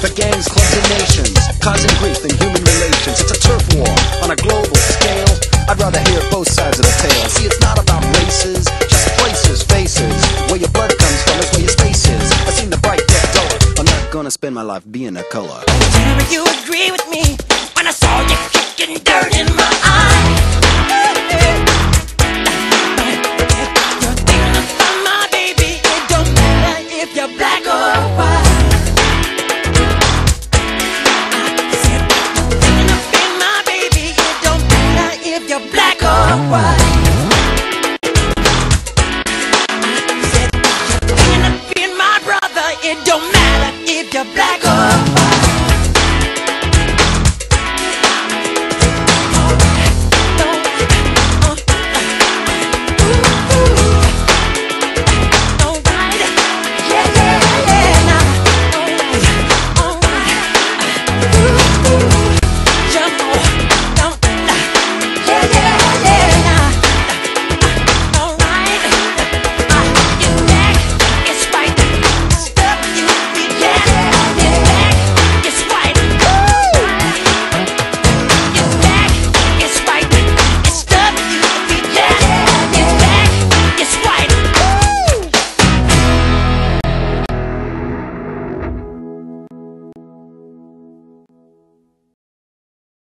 for gangs, clubs, and nations, causing grief in human relations. It's a turf war on a global scale. I'd rather hear both sides of the tale. See, it's not about races, just places, faces. Where your blood comes from is where your space is. I've seen the bright get duller. I'm not gonna spend my life being a color. Me you agree with me when I saw you It don't matter if you're black or.